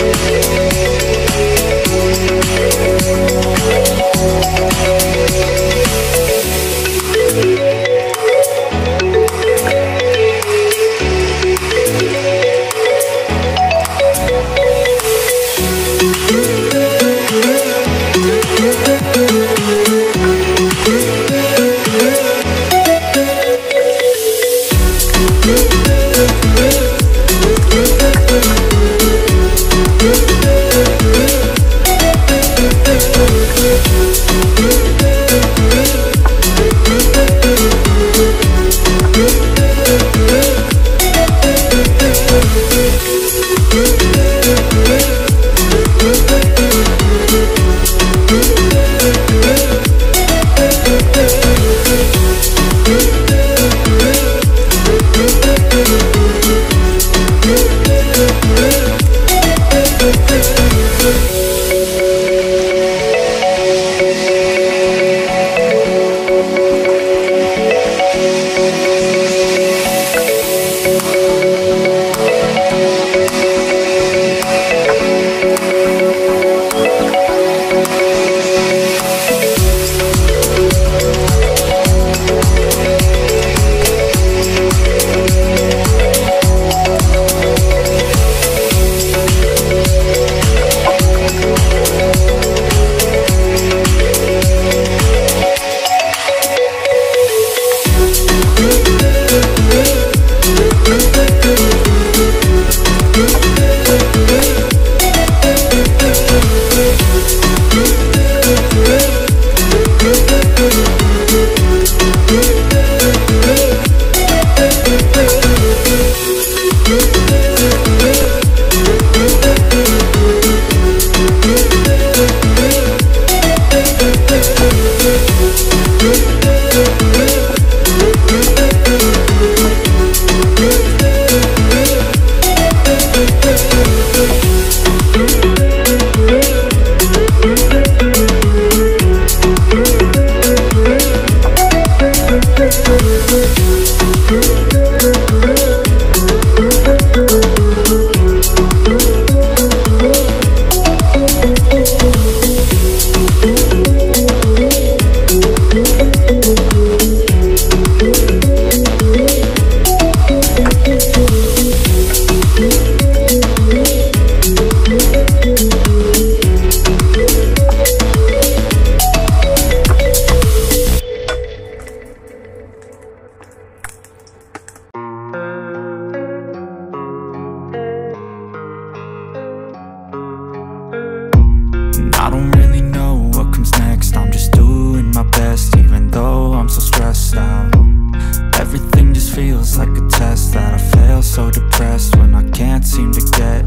And I don't really know what comes next. I'm just doing my best even though I'm so stressed out. Everything just feels like a test that I fail so depressed when I can't seem to get